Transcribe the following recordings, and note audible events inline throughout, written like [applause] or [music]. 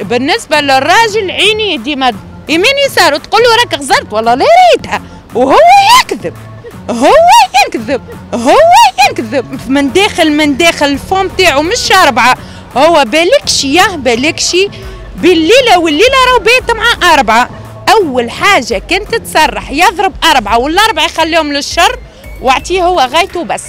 بالنسبة للراجل عيني ديما يمين يسار تقول له راك غزرت والله لا ريتها. وهو يكذب. هو يكذب. هو يكذب. من داخل من داخل الفم تاعو مش أربعة هو بالكشي يا بالكشي بالليلة والليلة راهو بيت مع أربعة. أول حاجة كنت تصرح يضرب أربعة والأربعة يخليهم للشر. واعطيه هو غايته بس.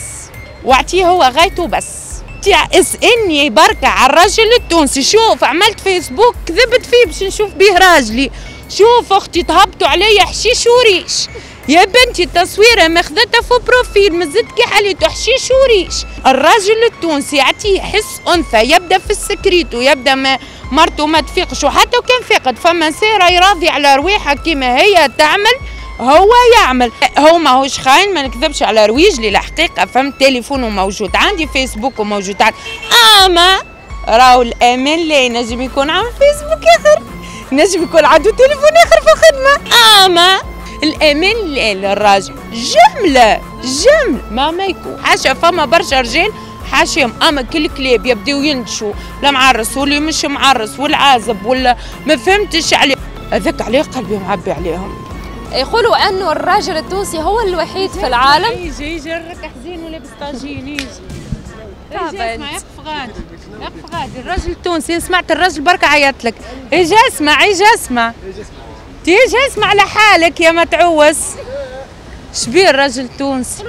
واعطيه هو غايته بس. تاع اسألني بركة على الرجل التونسي. شوف عملت فيسبوك كذبت فيه باش نشوف بيه راجلي. شوف أختي تهبطوا عليا حشيش وريش. يا بنتي التصويرة ماخذتها في profil مازلت كي حليته حشيش وريش. الراجل التونسي يعطيه حس أنثى يبدأ في ال secret يبدا ما مرته ما تفيقش وحتى وكان فاقد فما سيرة يراضي على رواحها كيما هي تعمل هو يعمل. هو ماهوش خاين ما نكذبش على رويجلي الحقيقة فهمت تليفونه موجود عندي فيسبوك وموجود عندي. أما راهو الامان لا ينجم يكون عامل فيسبوك آخر. نجم يكون عنده تليفون آخر في الخدمة. أما الامان لا للراجل جملة جملة. ما ما يكون. حاشا فما برشا رجال حاشيهم. أما كل كلاب يبداو ينتشوا لا معرس واللي مش معرس والعازب ولا ما فهمتش عليه. هذاك عليه قلبي معبي عليهم. يقولوا انه الراجل التونسي هو الوحيد في العالم. يجي يجي الرك حزين ولابس طاجين [laughs] يجي يجي اسمع يقف غادي يقف غادي الراجل التونسي سمعت الراجل برك عيط لك. أجي اسمع أجي اسمع. تيجي اسمع لحالك يا متعوس. شبيه الراجل التونسي؟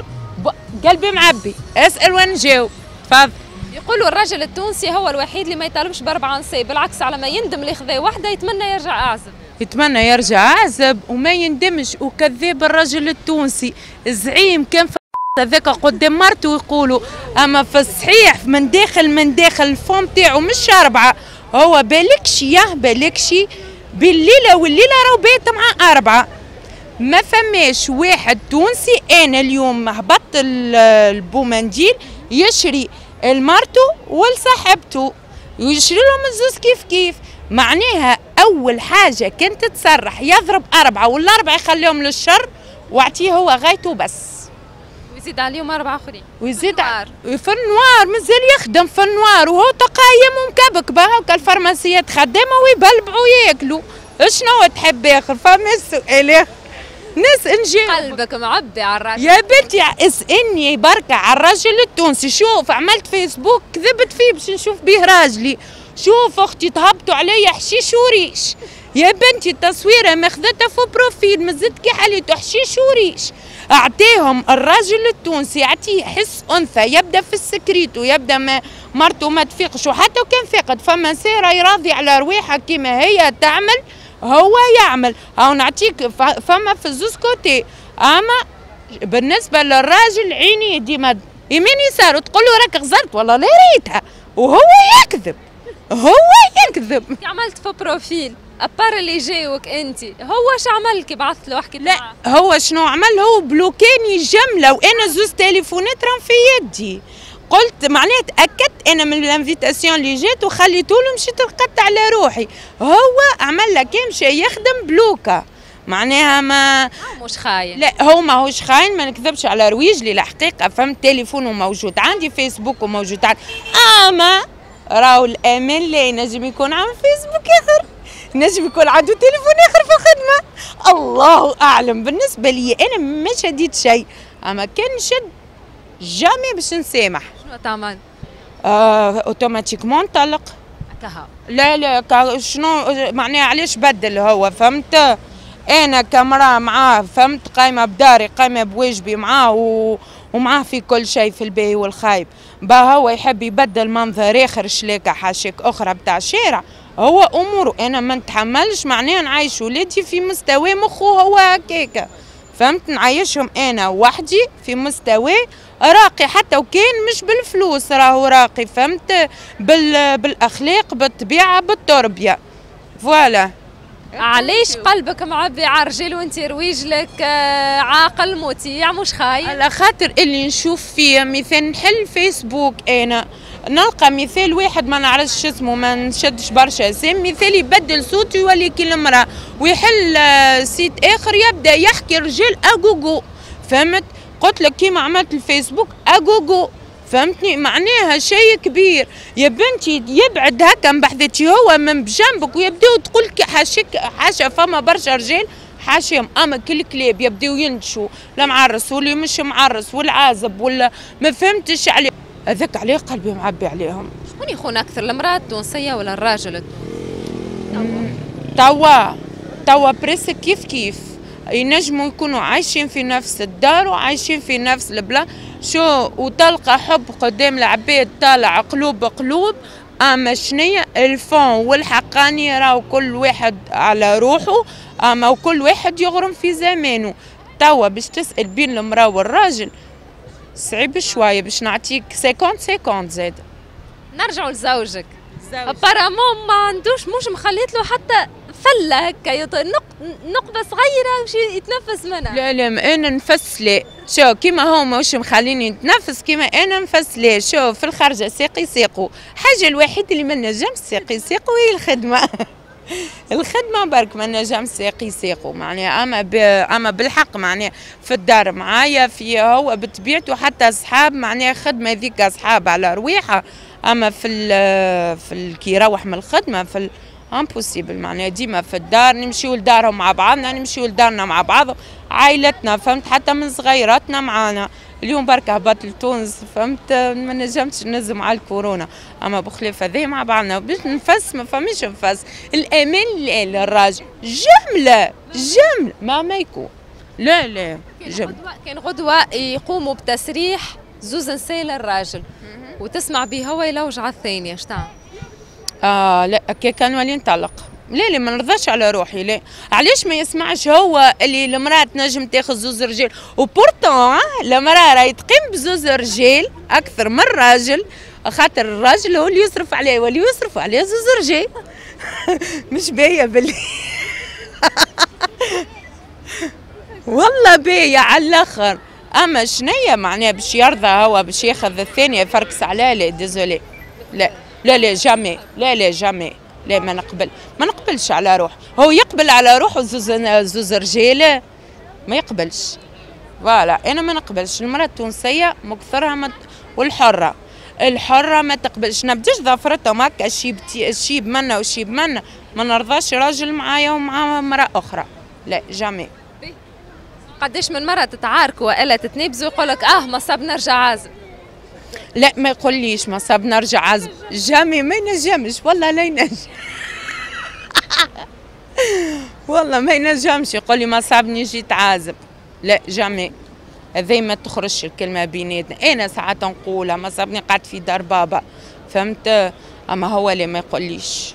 قلبي معبي. اسأل وين جاوب تفضل. يقولوا الرجل التونسي هو الوحيد اللي ما يطالبش باربع نساء بالعكس على ما يندم اللي خذا واحدة يتمنى يرجع أعزب. يتمنى يرجع عازب وما يندمش وكذاب الرجل التونسي. زعيم كان هذاك قدام مرته يقولوا أما في الصحيح من داخل من داخل الفم تاعو مش أربعة. هو بالكشي يا بالكشي بالليلة والليلة راهو بيت مع أربعة. ما فماش واحد تونسي. أنا اليوم هبط البومنديل يشري المرتو ولصاحبته ويشري لهم الزوز كيف كيف. معناها أول حاجة كنت تصرح يضرب أربعة والاربعه يخليهم للشر وأعطيه هو غايته بس. ويزيد عليهم أربعة آخرين. ويزيد في النوار مازال يخدم في النوار وهو تقايم ومكبك هكا الفارماسيات خدامه ويبلبعوا ياكلوا شنو تحب اخر فما السؤال ناس نجي قلبك معبي على الراجل يا بنتي اسألني بركة على الراجل التونسي. شوف عملت فيسبوك كذبت فيه باش نشوف بيه راجلي. شوف أختي تهبطوا عليا حشيش وريش يا بنتي التصويره ماخذتها في profil مازلت كي حليته حشيش وريش أعطيهم الراجل التونسي يعطيه حس أنثى يبدأ في ال secret يبدا ما مرته ما تفيقش وحتى وكان فاقد فما سيرة يراضي على رواحها كيما هي تعمل هو يعمل. أو نعطيك فما في زوز côté. أما بالنسبة للراجل عيني ديما يمين يسار تقول له راك غزرت والله لا ريتها وهو يكذب. هو يكذب. عملت faux profil. à part اللي جاوك انت هو شو عمل كي بعثت له وحكيت لا؟ هو شنو عمل؟ هو بلوكاني جملة وأنا زوز تليفونات راهم في يدي. قلت معناها تأكدت أنا من ال invitation اللي جات وخليته له مشيت رقدت على روحي. هو عمل لك مشى يخدم بلوكا معناها ما مش خاين. لا هو ماهوش خاين ما نكذبش على رويجلي الحقيقة فهمت تليفونه موجود عندي فيسبوك وموجود عندي. أما راهو الامان لا ينجم يكون عامل فيسبوك اخر نجم يكون عنده تليفون اخر في الخدمة. الله أعلم. بالنسبة لي أنا ما شديت شيء. أما كان شد جامي باش نسامح. شنو تعمل؟ آه أوتوماتيكمون طلق. كها لا لا شنو معناها علاش بدل هو؟ فهمت؟ أنا كاميرا معاه فهمت؟ قايمة بداري قايمة بواجبي معاه و... ومعاه في كل شيء في الباهي والخايب. با هو يحب يبدل منظر آخر شلاكه حاشيك أخرى بتاع شارع هو أموره أنا ما نتحملش معناها نعيش ولادي في مستوى مخه هو هكاكا فهمت؟ نعيشهم أنا وحدي في مستوى راقي حتى وكان مش بالفلوس راهو راقي فهمت؟ بال... بالأخلاق بالطبيعة بالتربية. فوالا. علاش قلبك معبي على الرجال وانت رواجلك آه، عاقل مطيع مش خايف على خاطر إللي نشوف فيه مثال نحل فيسبوك أنا نلقى مثال واحد ما نعرفش اسمه ما نشدش برشا اسم مثال يبدل صوته يولي كي المرأة ويحل آه، site آخر يبدأ يحكي رجال اجوجو فهمت؟ قلت لك كيما عملت الفيسبوك اجوجو فهمتني؟ معناها شيء كبير. يا بنتي يبعد هكا بحذتي هو من بجنبك ويبداو تقول لك حاشك حاشا فما برشا رجال حاشيهم. أما كل كلاب يبداو ينتشوا لا معرس واللي مش معرس والعازب ولا ما فهمتش عليه هذاك عليه قلبي معبي عليهم. شكون يخون أكثر المرأة التونسية ولا الراجل توا توا بريس كيف كيف؟ ينجموا يكونوا عايشين في نفس الدار وعايشين في نفس البلاد. شو وتلقى حب قدام العباد طالع قلوب قلوب. أما شنية الفون والحقانية راهو كل واحد على روحه. أما وكل واحد يغرم في زمانه. توا باش تسأل بين المرأة والراجل صعيب شوية باش نعطيك 50 50 زاد. نرجعوا لزوجك. ابارامون ما عندوش مش مخليت له حتى فلة هكا. نقبه صغيره وشي يتنفس منها لا لا أنا نفس لا شو كيما هو مش مخليني نتنفس كيما أنا نفس لا شو في الخرجه ساقي ساقو حاجة الوحيد اللي ما نجمش ساقي ساقو هي الخدمة [laughs] الخدمة برك ما نجم ساقي ساقو معناها أما ب... أما بالحق معناها في الدار معايا في هو بطبيعته حتى أصحاب معناها خدمة ذيك أصحاب على رواحة أما في. في كي يروح من الخدمة في. impossible معناها ديما في الدار نمشيو لدارهم مع بعضنا نمشيو لدارنا مع بعض عائلتنا فهمت؟ حتى من صغيراتنا معانا. اليوم برك هبط لتونس فهمت؟ ما نجمتش ننزم على الكورونا. أما بخلاف هذا مع بعضنا باش نفس ما فماش نفس. الامان للراجل جملة جملة. ما ما يكون. لا لا جملة. كان غدوة يقوموا بتسريح زوز نساء للراجل وتسمع به هو يلوج على الثانية اش تعمل آه لا كي كان ولي نطلق لا لا ما نرضاش على روحي لا. علاش ما يسمعش هو اللي المرأة تنجم تاخذ زوز رجال؟ وبورتون المرأة راهي تقيم بزوز رجال أكثر من الراجل خاطر الراجل هو اللي يصرف عليه واللي يصرف عليه زوز رجال. [laughs] مش باية باللي. [laughs] والله باية على الآخر. أما شنية معناها باش يرضى هو باش ياخذ الثانية يفركس عليها لا ديزولي. لا. لا لا جامي. لا لا جامي. لا ما نقبل. ما نقبلش على روح. هو يقبل على روحه زوز زوز رجاله ما يقبلش. voilà. أنا ما نقبلش. المرأة التونسية مكثرها مت... والحرة. الحرة ما تقبلش. نبداش ظفرتهم هكا شيب شيب منا وشيب منا ما نرضاش راجل معايا ومع امرأة أخرى. لا jamais. قديش من مرة تتعاركوا وإلا تتنبزوا يقول لك آه ما صاب نرجع عازب لا ما يقوليش ما صاب نرجع عزب jamais ما ينجمش. والله لا ينجم. [laughs] والله ما ينجمش. يقول لي ما صابني جيت عازب. لا جامي هذي ما تخرجش الكلمة بيناتنا. أنا ساعات نقولها ما صابني قعدت في دار بابا. فهمت؟ أما هو اللي ما يقوليش.